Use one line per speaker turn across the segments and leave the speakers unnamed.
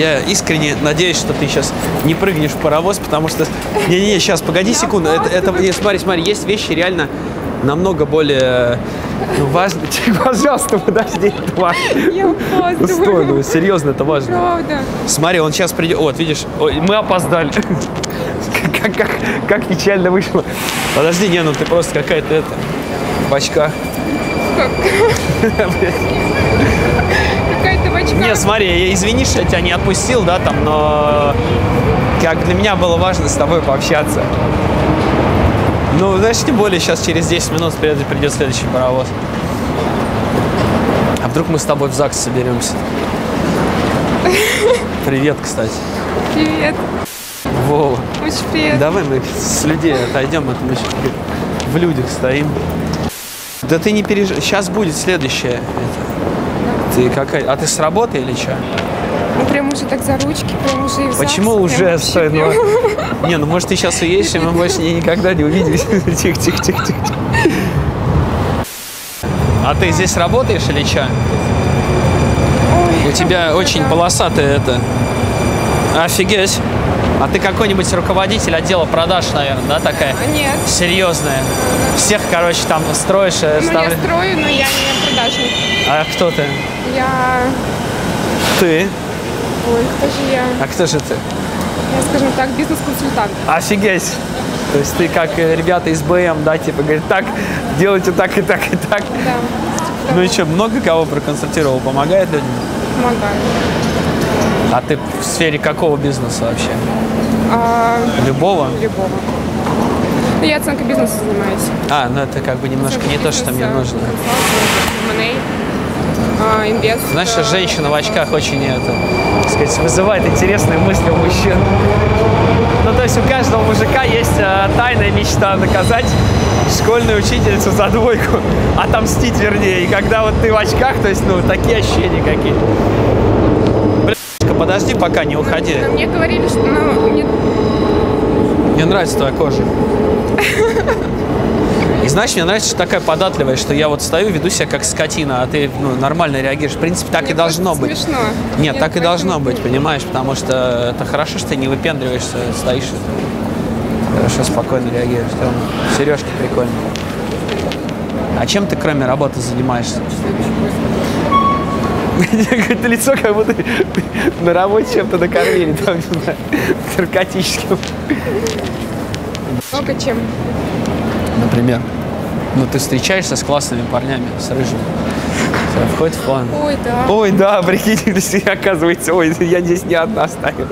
Я искренне надеюсь, что ты сейчас не прыгнешь в паровоз, потому что... Не-не-не, сейчас, погоди секунду. Это, это, не, смотри, смотри, есть вещи реально намного более ну, важные. Пожалуйста, подожди, тварь.
Я
Ну, Стой, ну,
опаздываю.
серьезно, это важно.
Правда.
Смотри, он сейчас придет. Вот, видишь, Ой, мы опоздали. Как, как, как печально вышло. Подожди, не, ну ты просто какая-то это. В очках.
Бачка.
Не, смотри, я- извини, что я тебя не отпустил, да, там, но как для меня было важно с тобой пообщаться. Ну, знаешь, тем более сейчас через 10 минут придет, придет следующий паровоз. А вдруг мы с тобой в ЗАГС соберемся? Привет, кстати.
Привет.
Вова.
Очень приятно.
Давай мы с людей отойдем, а то мы в людях стоим. Да ты не переживай, сейчас будет следующее. Это. Ты какая? А ты с работы или что?
Ну, прям уже так за ручки, прям уже и в ЗАГС,
Почему уже? Стой, ну. Не, ну может ты сейчас уедешь, и мы больше ни- никогда не увидимся. Тихо, тихо, тихо, тихо. А ты здесь работаешь или что? У тебя очень
это?
полосатая это. Офигеть. А ты какой-нибудь руководитель отдела продаж, наверное, да, такая?
Нет.
Серьезная. Всех, короче, там строишь, э,
Ну, я
ставлю-
строю, но я не продажник.
А кто ты?
Я...
Ты.
Ой, кто же я?
А кто же ты?
Я, скажем так, бизнес-консультант.
Офигеть. То есть ты как э, ребята из БМ, да, типа, говорят, так, делайте так и так и так.
Да,
Ну и что, много кого проконсультировал, помогает людям?
помогаю.
А ты в сфере какого бизнеса вообще?
А,
Любого?
любого. Ну, я оценкой бизнеса занимаюсь.
А, ну это как бы немножко не то, что мне нужно.
А, инвест.
Знаешь, что женщина в очках очень это, так сказать, вызывает интересные мысли у мужчин. Ну, то есть у каждого мужика есть э, тайная мечта наказать школьную учительницу за двойку, отомстить вернее. И когда вот ты в очках, то есть, ну, такие ощущения какие. Подожди, пока не уходи.
Но мне говорили, что ну, мне
Мне нравится твоя кожа. И знаешь, мне нравится, что такая податливая, что я вот стою, веду себя как скотина, а ты ну, нормально реагируешь. В принципе, так и
мне
должно
просто
быть.
Смешно.
Нет,
Я
так и должно быть, понимаешь? Потому что это хорошо, что ты не выпендриваешься, стоишь. и Хорошо, спокойно реагируешь. Там сережки прикольные. А чем ты кроме работы занимаешься? Какое-то лицо, как будто на работе чем-то накормили, там, не знаю, наркотическим.
Много чем.
Например. Ну, ты встречаешься с классными парнями, с рыжими. Всё, Входит в план.
Ой, да.
Ой, да, прикинь, оказывается, ой, я здесь не одна стою.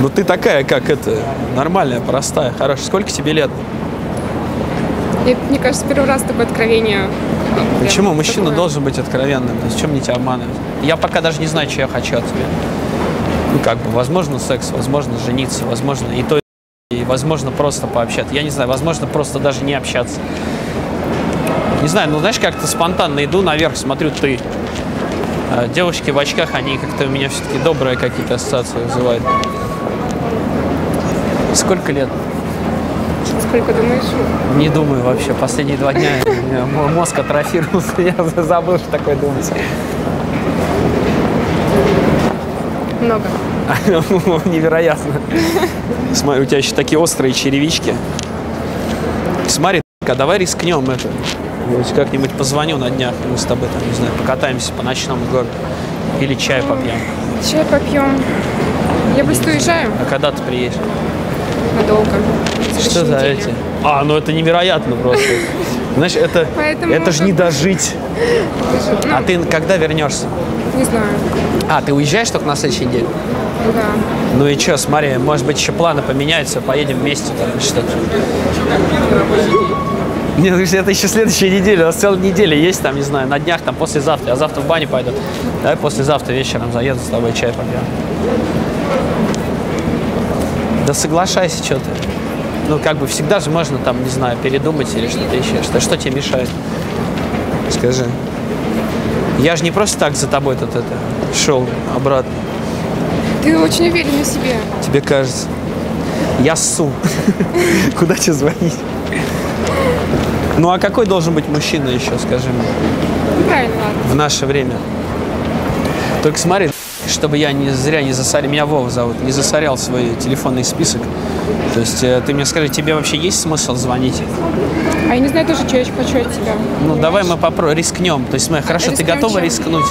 Ну ты такая, как это, нормальная, простая, хорошая. Сколько тебе лет?
И, мне кажется, первый раз такое откровение. ну,
Почему? Мужчина
такое.
должен быть откровенным. То есть, чем мне тебя обманывать? Я пока даже не знаю, что я хочу от тебя. Ну, как бы, возможно, секс, возможно, жениться, возможно, и то, и, возможно, просто пообщаться. Я не знаю, возможно, просто даже не общаться. Не знаю, ну, знаешь, как-то спонтанно иду наверх, смотрю, ты. А девушки в очках, они как-то у меня все-таки добрые какие-то ассоциации вызывают. Сколько лет?
Сколько думаешь?
Не думаю вообще. Последние два дня у меня мо- мозг атрофировался. Я забыл, что такое думать.
Много.
Невероятно. Смотри, у тебя еще такие острые черевички. Смотри, а давай рискнем это. Как-нибудь позвоню на днях, мы с тобой там, не знаю, покатаемся по ночному городу. Или чай попьем.
Чай попьем. Я быстро уезжаю
А когда ты приедешь?
надолго.
Что за
неделе.
эти? А, ну это невероятно просто. Знаешь, это,
Поэтому
это же не дожить.
Ну,
А ты когда вернешься?
не знаю.
А, ты уезжаешь только на следующей неделе?
Да.
Ну и что, смотри, может быть, еще планы поменяются, поедем вместе там что-то. Нет, ну, это еще следующая неделя, у нас целая неделя есть, там, не знаю, на днях, там, послезавтра. Я завтра в баню пойду. Давай послезавтра вечером заеду с тобой чай попьем. Да соглашайся, что ты. Ну, как бы всегда же можно там, не знаю, передумать или что-то еще. Что, что тебе мешает? Скажи. Я же не просто так за тобой тут это шел обратно.
Ты очень уверен в себе.
Тебе кажется. Я ссу. Куда тебе звонить? Ну а какой должен быть мужчина еще, скажи мне,
правильно, ладно.
в наше время? Только смотри, чтобы я не зря не засорял, меня Вова зовут, не засорял свой телефонный список. То есть э, ты мне скажи, тебе вообще есть смысл звонить?
А я не знаю тоже, что я хочу от тебя.
Ну, давай мы попро рискнем. То есть, мы, хорошо, ты
рискнем
готова
чем?
рискнуть?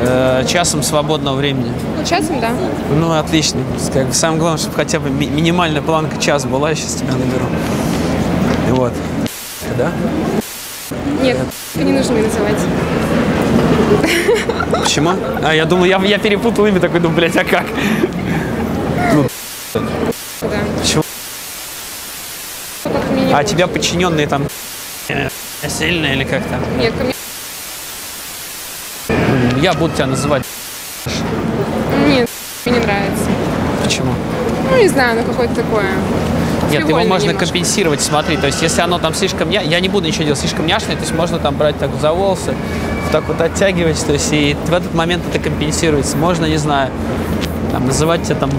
Э, часом свободного времени.
Ну, часом, да.
Ну, отлично. Как бы самое главное, чтобы хотя бы ми- минимальная планка час была, я сейчас тебя наберу. Вот. Да?
Нет, не нужно мне называть.
Почему? А, я думал, я, я перепутал имя, такой, думаю, блядь, а как?
Да.
Почему?
Ну, как минимум.
А тебя подчиненные там сильные или как там?
Нет, ко мне...
Я буду тебя называть.
Нет, мне не нравится.
Почему?
Ну, не знаю, ну какое-то такое.
Нет, его можно
немножко.
компенсировать, смотри, то есть если оно там слишком, я, я не буду ничего делать, слишком няшное, то есть можно там брать так за волосы, вот так вот оттягивать, то есть и в этот момент это компенсируется. Можно, не знаю, там, называть тебя там,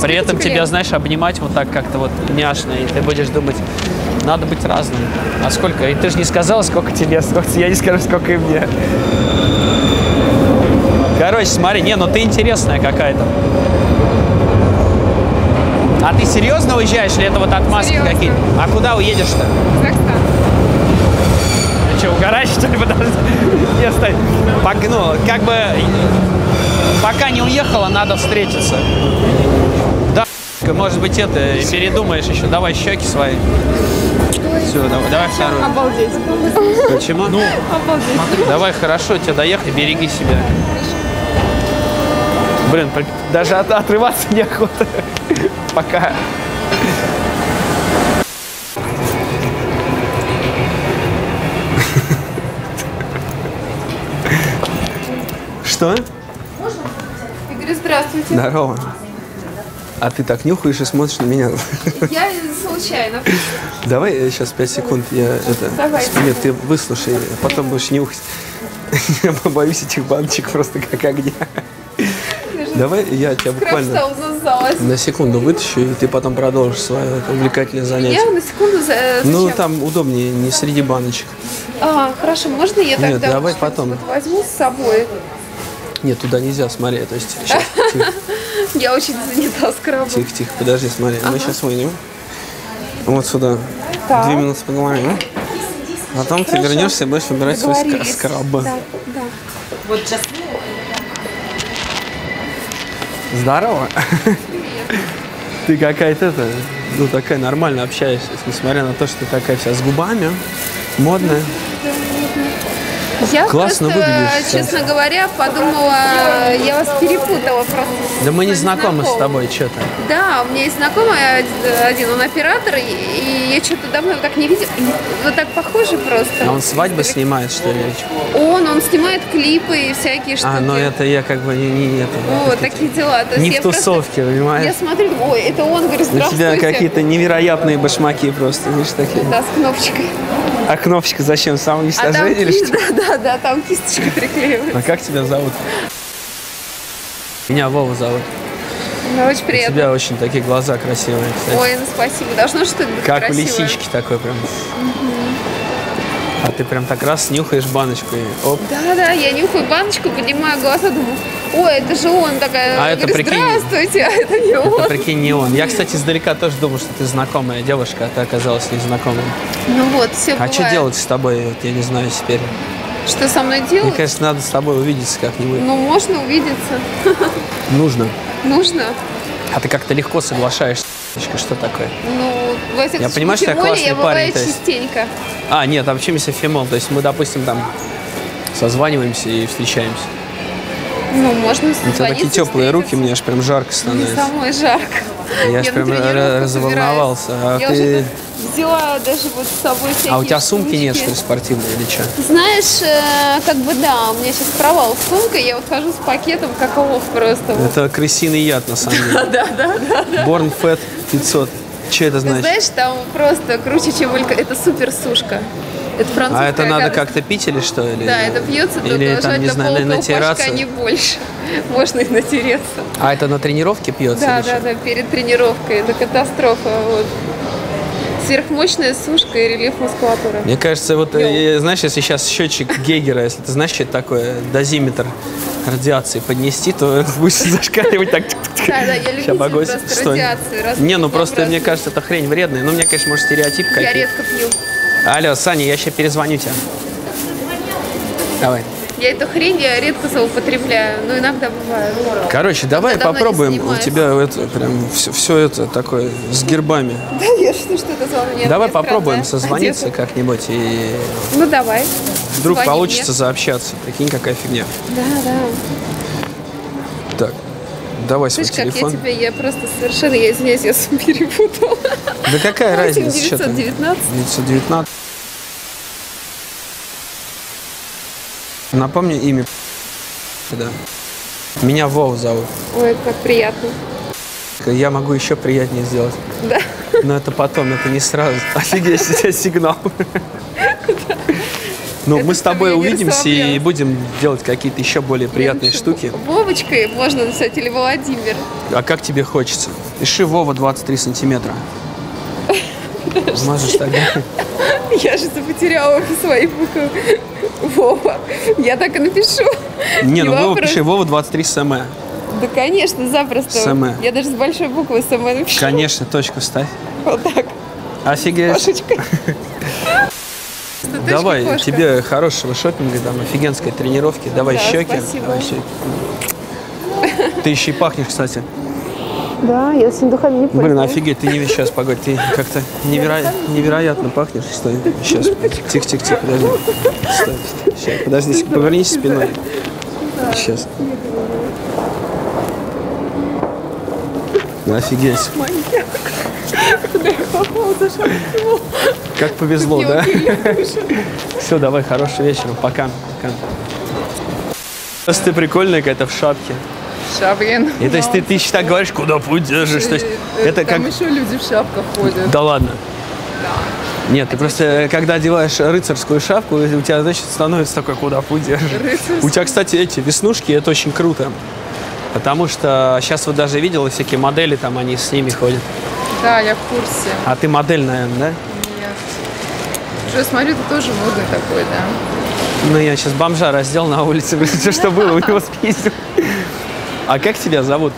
при этом тебя,
лет?
знаешь, обнимать вот так как-то вот няшно, и ты будешь думать, надо быть разным. А сколько? И ты же не сказала, сколько тебе, сколько я не скажу, сколько и мне. Короче, смотри, не, ну ты интересная какая-то. А ты серьезно уезжаешь или это вот отмазки какие-то? А куда уедешь-то?
Казахстан.
Что, угораешь, что ли? Подожди. Не, стой. Пок- ну, как бы, пока не уехала, надо встретиться. Да, может быть, это, передумаешь еще. Давай щеки свои. Все, давай, давай вторую.
Обалдеть.
Почему? Ну,
Обалдеть.
давай, хорошо, тебе доехай, береги себя. Блин, даже от- отрываться неохота. Пока. Что?
Игорь, здравствуйте.
Здорово. А ты так нюхаешь и смотришь на меня.
Я случайно.
Давай сейчас 5 секунд, я это...
Давайте.
Нет, ты выслушай, потом будешь нюхать. Я боюсь этих баночек просто как огня. Давай я тебя буквально на секунду вытащу, и ты потом продолжишь свое увлекательное занятие.
Я на секунду за...
Ну,
зачем?
там удобнее, не среди баночек.
А, хорошо, можно я тогда
Нет, давай потом.
возьму с собой?
Нет, туда нельзя, смотри, то есть сейчас, тихо,
Я очень занята скрабом.
тихо, тихо, подожди, смотри, мы сейчас вынем. Вот сюда.
Так.
Две минуты поговорим. Потом ты вернешься и будешь выбирать свой скраб.
Да, да.
Здорово. Ты какая-то, это, ну, такая нормально общаешься, несмотря на то, что ты такая вся с губами, модная.
Я
Классно
просто,
выглядишь
честно говоря, подумала, я вас перепутала просто.
Да мы не
с
знакомы с
знакомым.
тобой, что-то.
Да, у меня есть знакомый один, он оператор, и, и я что-то давно его так не видела. И Вот так похоже просто.
А он свадьбы снимает, что ли? или?
Он, он снимает клипы и всякие штуки.
А, ну это я как бы не, не это.
Вот, такие дела. То
Не
я
в
просто-
тусовке,
Я
понимаешь?
смотрю, ой, это он, говорит,
У
здравствуйте.
тебя какие-то невероятные башмаки просто, видишь, такие.
Да, с кнопочкой.
А кнопочка зачем?
А там,
Самоуничтожение или что?
да, да, да, там кисточка приклеивается.
А как тебя зовут? Меня Вова зовут.
Ну, очень
У
приятно.
тебя очень такие глаза красивые, кстати.
Ой, ну спасибо. Должно что-то быть
Как у
красивое.
лисички такой прям. А ты прям так раз нюхаешь баночку и оп.
Да, да, я нюхаю баночку, поднимаю глаза, думаю, ой, это же он такая.
А это,
говорю,
прикинь,
здравствуйте, а это не
Это
он.
прикинь, не он. Я, кстати, издалека тоже думал, что ты знакомая девушка, а ты оказалась незнакомой.
Ну вот, все
А что делать с тобой, вот, я не знаю теперь.
Что со мной
Мне
делать?
кажется, надо с тобой увидеться как-нибудь.
Ну, можно увидеться.
Нужно.
Нужно.
А ты как-то легко соглашаешься. Что такое?
Ну, во всяком
Я понимаю, что я классный
я
парень, то есть.
частенько.
А, нет, общаемся фимол. То есть мы, допустим, там созваниваемся и встречаемся.
Ну, можно
У тебя такие теплые руки, мне аж прям жарко
Мне
становится.
самой жарко.
Я ж прям разволновался. А
я
ты-
уже взяла даже вот с собой всякие
А у тебя сумки нет, что ли, спортивной или что?
Знаешь, э, как бы да, у меня сейчас провал с сумкой, я вот хожу с пакетом, как олов просто. Вот.
Это крысиный яд, на самом деле.
Да, да, да.
Born Fat 500. Что это
Ты
значит?
знаешь, там просто круче, чем. Это супер сушка. Это французская
А это надо
гадость.
как-то пить или что? Или...
Да, это пьется
Или там, не
желательно
знаю, натираться?
не больше. Можно и натереться.
А это на тренировке пьется?
Да, да,
что?
да, перед тренировкой. Это катастрофа. Вот. Сверхмощная сушка и рельеф мускулатуры.
Мне кажется, вот,
Йоу.
э, знаешь, если сейчас счетчик Гейгера, если ты знаешь, что это такое, дозиметр радиации поднести, то будешь зашкаливать так.
Да, да, я
погось.
просто разных
Не, ну просто мне кажется, это хрень вредная. Ну, мне, конечно, может, стереотип
Я
какие
редко пью.
Алло, Саня, я сейчас перезвоню тебе. Давай.
Я эту хрень я редко злоупотребляю, но иногда бывает.
Короче, давай
не
попробуем. У тебя это прям все, все это такое с гербами.
Конечно, что это за мне
давай попробуем созвониться
одежда.
как-нибудь и
Ну давай.
вдруг
Звони
получится
мне.
заобщаться. Прикинь, какая фигня.
Да, да.
Так, давай свой
Слышь, как я
телефон.
тебя, я просто совершенно, я извиняюсь, я сам перепутала.
Да какая разница? что там?
919.
919. Напомни имя. Да. Меня Вов зовут.
Ой, как приятно.
Я могу еще приятнее сделать.
Да.
Но это потом, это не сразу. Офигеть, у тебя сигнал. Ну, мы с тобой увидимся и будем делать какие-то еще более приятные штуки.
Вовочкой можно написать или Владимир.
А как тебе хочется? Пиши Вова 23 сантиметра. Можешь тогда?
Я же потеряла свои буквы. Вова. Я так и напишу.
Не, ну Вова пиши Вова 23 см.
Да, конечно, запросто.
СМ.
Я даже с большой буквы СМ напишу.
Конечно, точку ставь.
Вот так.
Офигеть.
Кошечкой.
Давай,
кошка.
тебе хорошего шопинга, там, офигенской тренировки. Давай
Да,
щеки.
спасибо.
Давай щеки. Ты еще и пахнешь, кстати.
Да, я с духами не
Блин, офигеть, ты не сейчас, погодь, ты как-то неверо... невероятно пахнешь. Стой, сейчас. Тихо, тихо, тихо, подожди. Стой, сейчас, подожди, повернись спиной. Сейчас. Офигеть. Как повезло, да? Все, давай, хорошего вечера. Пока. Пока. Просто ты прикольная какая-то в шапке.
Шабрин.
И то есть ты, ты так говоришь, куда путь держишь. То есть это как...
Там еще люди в шапках ходят.
Да ладно. Нет, ты просто, э, когда одеваешь рыцарскую шапку, у тебя, значит, становится такой, куда путь держишь.
Рыцарскую.
У тебя, кстати, эти веснушки, это очень круто. Потому что сейчас вот даже видела всякие модели, там они с ними ходят.
Да, я в курсе.
А ты модель, наверное, да?
Нет. Уже смотрю, ты тоже модный такой, да?
Ну, я сейчас бомжа раздел на улице, все, что было, у него спиздил. А как тебя зовут?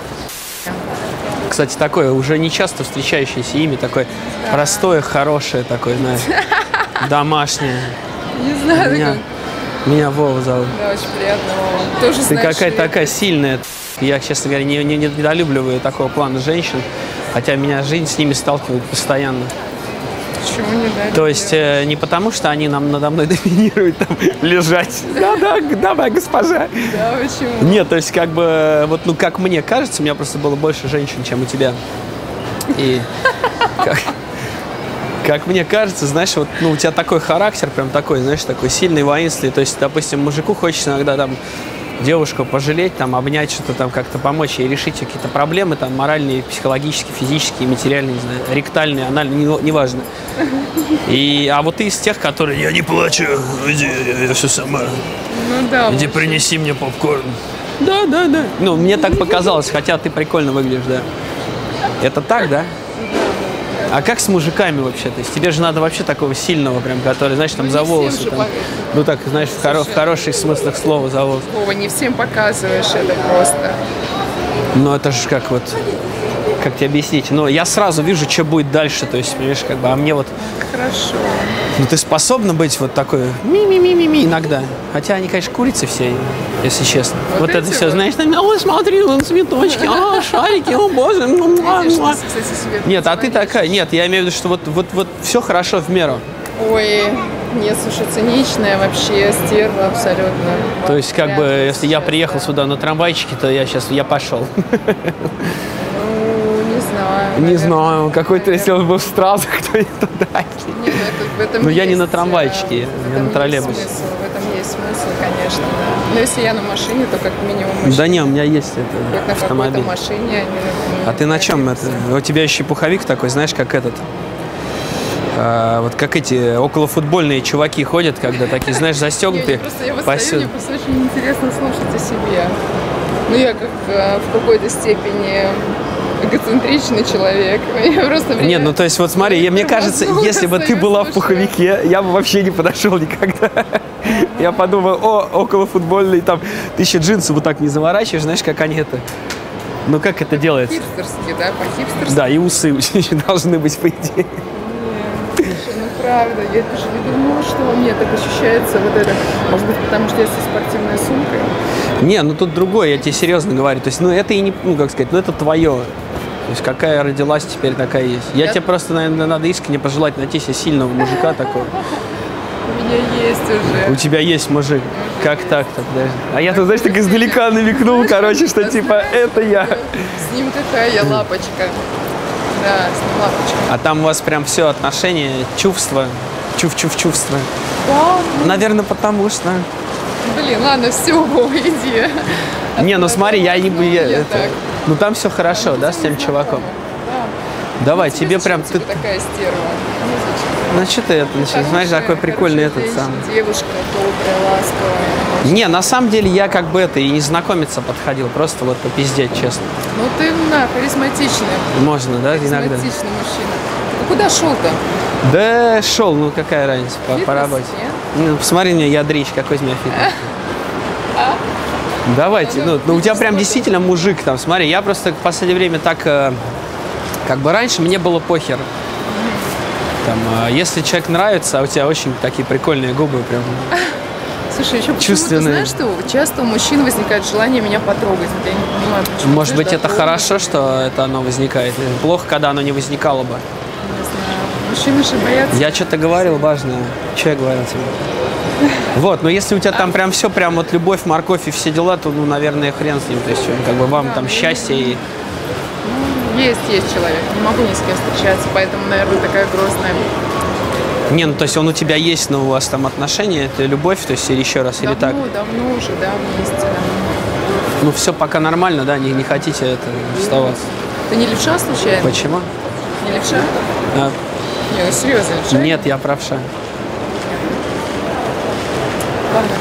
Кстати, такое уже не часто встречающееся имя, такое простое, хорошее, такое, знаешь, домашнее.
Не знаю,
Меня, меня Вова зовут.
да, очень приятно, Вова. Тоже
Ты какая-то такая сильная. Я, честно говоря, не, не недолюбливаю такого плана женщин, хотя меня жизнь с ними сталкивает постоянно.
Почему не дали?
То есть э, не потому, что они нам надо мной доминируют, там, лежать. Да-да, давай, госпожа.
Да, почему?
Нет, то есть как бы, вот, ну, как мне кажется, у меня просто было больше женщин, чем у тебя. И как, как мне кажется, знаешь, вот, ну, у тебя такой характер, прям такой, знаешь, такой сильный, воинственный. То есть, допустим, мужику хочется иногда там девушку пожалеть, там, обнять, что-то там как-то помочь ей решить какие-то проблемы, там, моральные, психологические, физические, материальные, не знаю, ректальные, анальные, не- неважно. И, а вот ты из тех, которые, я не плачу, иди, я, я все сама.
Ну да.
Иди принеси мне попкорн. Да, да, да. Ну, мне так показалось, хотя ты прикольно выглядишь, да. Это так, да? А как с мужиками вообще? То есть тебе же надо вообще такого сильного, прям, который, знаешь, там
Ну,
за волосы. там. Ну так, знаешь, в, хоро- в хороших смыслах слова за волосы.
Вова, не всем показываешь это просто.
Но это же как вот, как тебе объяснить? Ну, я сразу вижу, что будет дальше, то есть, понимаешь, как бы, а мне вот,
Хорошо.
ну, ты способна быть вот такой ми-ми-ми-ми-ми иногда. Хотя они, конечно, курицы все, если честно. Вот,
Вот
это
эти
все,
вот.
знаешь, там, ой, смотри, вон цветочки, а, шарики, о, боже, муа,
Видишь,
муа». Нет, а ты такая, нет, я имею в виду, что вот, вот, вот все хорошо в меру.
Ой, не, слушай, циничная вообще, стерва абсолютно.
То есть, как бы, если я приехал
да.
сюда на трамвайчике, то я сейчас, я пошел.
Не знаю.
Какой-то, если он был в стразах, то
ну, это- в этом
Ну, я не на трамвайчике,
э,
я на троллейбусе.
смысл, В этом есть смысл, конечно, да. Но если я на машине, то как минимум машина.
Да не, у меня есть
Как
это,
на
автомобиль.
машине. а не-
А ты на чем это? У тебя еще пуховик такой, знаешь, как этот. А, вот как эти околофутбольные чуваки ходят, когда такие, знаешь, застегнутые.
просто я восстаю, мне просто очень интересно слушать о себе. Ну, я как э, в какой-то степени эгоцентричный человек. Я просто
Нет, ну то есть вот смотри, я- мне кажется, если бы ты была в пуховике, я бы вообще не подошел никогда. Я подумал, о, около футбольный, там, ты еще джинсы вот так не заворачиваешь, знаешь, как они это... Ну как это делается?
Хипстерски, да, по-хипстерски.
Да, и усы должны быть, по идее.
Ну правда, я даже не думала, что во мне так ощущается вот это. Может быть, потому что я со спортивной сумкой.
Не, ну тут другое, я тебе серьезно говорю. То есть, ну это и не, ну как сказать, ну это твое. То есть какая родилась, теперь такая есть. Я,
Я-
тебе просто, наверное, надо искренне пожелать найти себе сильного мужика такого.
У меня есть
У
уже.
тебя есть мужик. Как так-то. А я тут, знаешь, так издалека намекнул, короче, что типа это я.
С ним какая я лапочка. Да, с ним лапочка.
А там у вас прям все отношения, чувства, чув-чув-чувства.
Да,
Наверное, потому что...
блин, ладно, все, иди.
Не, ну смотри, я не...
Ну,
я- это-
так.
Ну там все хорошо, да, с тем чуваком?
Да.
Давай,
Тебе
тебе прям... Ты...
тебе такая стерва? Ну, зачем?
Ну что ты это начинаешь? Знаешь, такой прикольный этот сам.
Девушка добрая, ласковая.
Не, на самом деле я как бы это и не знакомиться подходил, просто вот попиздеть, честно.
Ну ты, на, харизматичный.
Можно, да, иногда?
Харизматичный мужчина. Ты куда шел-то?
Да, шел, ну какая разница по, по работе.
нет?
Ну, посмотри мне, я дрищ, какой из меня фитнес. Давайте, ну, ну у тебя прям действительно мужик там, смотри, я просто в последнее время так, э, как бы раньше мне было похер. Там, э, если человек нравится, а у тебя очень такие прикольные губы, прям.
Слушай, еще
Чувственные.
знаешь, что часто у мужчин возникает желание меня потрогать. Вот я не понимаю, почему.
Может быть, это хорошо, что это оно возникает. Плохо, когда оно не возникало бы.
не знаю. Мужчины же боятся.
Я что-то говорил важное. Что я говорил тебе? Вот, но если у тебя там прям все, прям вот любовь, морковь и все дела, то, ну, наверное, хрен с ним. То есть, как бы вам там
ну,
счастье и...
Есть, есть человек. Не могу ни с кем встречаться, поэтому, наверное, такая грозная.
Не, ну, то есть он у тебя есть, но у вас там отношения, это любовь, то есть, или еще раз, или так?
Давно, давно уже, да, вместе. давно.
Ну, все пока нормально, да, не, не хотите это оставаться.
Ты не левша случайно?
Почему?
Не левша?
А,
Не, ну серьезно, левша?
нет, я правша.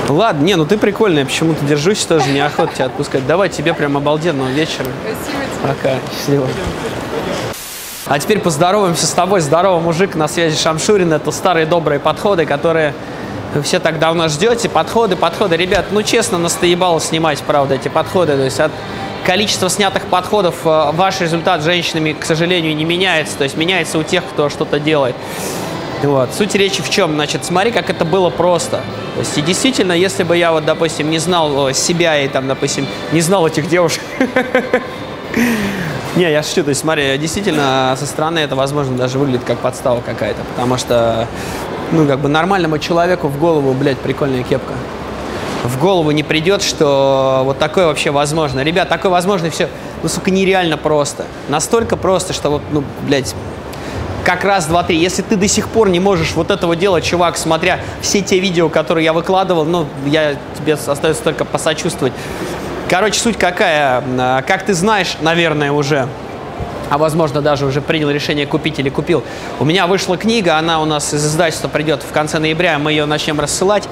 Ладно,
не, ну ты прикольная, почему-то держусь тоже, неохота тебя отпускать. Давай тебе прям обалденного вечера.
спасибо тебе.
Пока, счастливо. А теперь поздороваемся с тобой. Здорово, мужик, на связи Шамшурин. Это старые добрые подходы, которые вы все так давно ждете. Подходы, подходы. Ребят, ну честно, настоебало снимать, правда, эти подходы. То есть от количества снятых подходов э, ваш результат женщинами, к сожалению, не меняется. То есть меняется у тех, кто что-то делает. Вот. Суть речи в чем? Значит, смотри, как это было просто. То есть, и действительно, если бы я вот, допустим, не знал э, себя и там, допустим, не знал этих девушек, не, я шучу, то есть смотри, действительно, со стороны это, возможно, даже выглядит как подстава какая-то, потому что, ну, как бы нормальному человеку в голову, блядь, прикольная кепка. В голову не придет, что вот такое вообще возможно. Ребят, такое возможно и все, ну, сука, нереально просто. Настолько просто, что вот, ну, блядь, как раз, два, три. Если ты до сих пор не можешь вот этого делать, чувак, смотря все те видео, которые я выкладывал, ну, я тебе остается только посочувствовать. Короче, суть какая? А, Как ты знаешь, наверное, уже, а возможно даже уже принял решение купить или купил. У меня вышла книга, она у нас из издательства придет в конце ноября, мы ее начнем рассылать.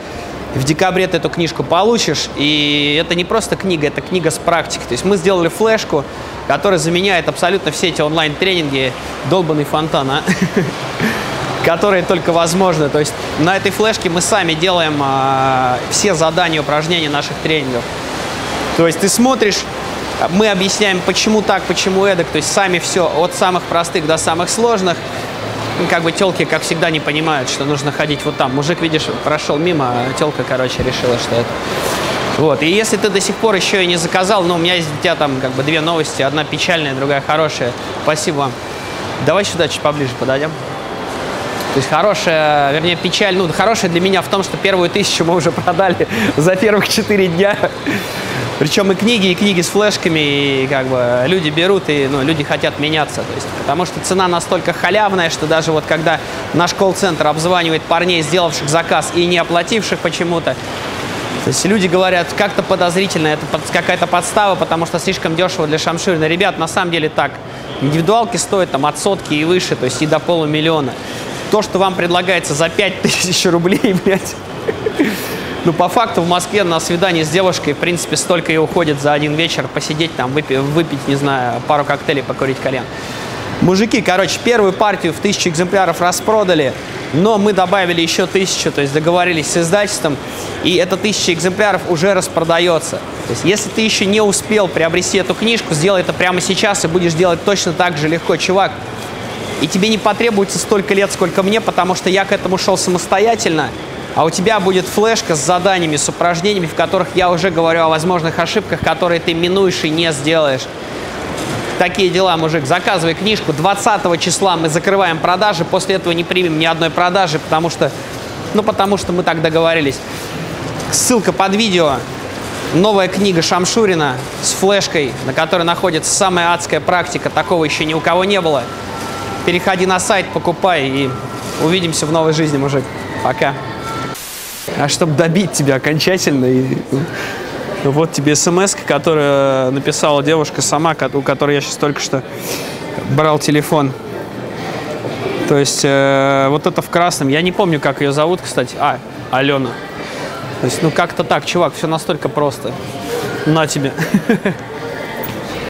В декабре ты эту книжку получишь, и это не просто книга, это книга с практикой. То есть мы сделали флешку, которая заменяет абсолютно все эти онлайн-тренинги, долбанный фонтан, а? которые только возможны. То есть на этой флешке мы сами делаем а, все задания, упражнения наших тренингов. То есть ты смотришь, мы объясняем, почему так, почему эдак, то есть сами все, от самых простых до самых сложных. Как бы телки, как всегда, не понимают, что нужно ходить вот там. Мужик, видишь, прошел мимо, а телка, короче, решила, что это. Вот, и если ты до сих пор еще и не заказал, ну, у меня есть для тебя там как бы две новости, одна печальная, другая хорошая. Спасибо вам. Давай сюда чуть поближе подойдем. То есть хорошая, вернее, печаль, ну, хорошая для меня в том, что первую тысячу мы уже продали за первых четыре дня. Причем и книги, и книги с флешками, и как бы люди берут, и ну, люди хотят меняться. То есть, потому что цена настолько халявная, что даже вот когда наш колл-центр обзванивает парней, сделавших заказ и не оплативших почему-то, то есть люди говорят, как-то подозрительно, это какая-то подстава, потому что слишком дешево для Шамширина. Ребят, на самом деле так. Индивидуалки стоят там от сотки и выше, то есть и до полумиллиона. То, что вам предлагается за 5000 рублей, блядь, Ну, по факту в Москве на свидание с девушкой, в принципе, столько и уходит за один вечер посидеть там, выпить, выпить не знаю, пару коктейлей, покурить кальян. Мужики, короче, первую партию в тысячу экземпляров распродали, но мы добавили еще тысячу, то есть договорились с издательством, и эта тысяча экземпляров уже распродается. То есть если ты еще не успел приобрести эту книжку, сделай это прямо сейчас и будешь делать точно так же легко, чувак. И тебе не потребуется столько лет, сколько мне, потому что я к этому шел самостоятельно, а у тебя будет флешка с заданиями, с упражнениями, в которых я уже говорю о возможных ошибках, которые ты минуешь и не сделаешь. Такие дела, мужик. Заказывай книжку. 20 числа мы закрываем продажи. После этого не примем ни одной продажи, потому что, ну, потому что мы так договорились. Ссылка под видео. Новая книга Шамшурина с флешкой, на которой находится самая адская практика. Такого еще ни у кого не было. Переходи на сайт, покупай и увидимся в новой жизни, мужик. Пока. А чтобы добить тебя окончательно, и, вот тебе смс, которую написала девушка сама, у которой я сейчас только что брал телефон. То есть э, вот это в красном. Я не помню, как ее зовут, кстати. А, Алена. То есть, ну как-то так, чувак, все настолько просто. На тебе.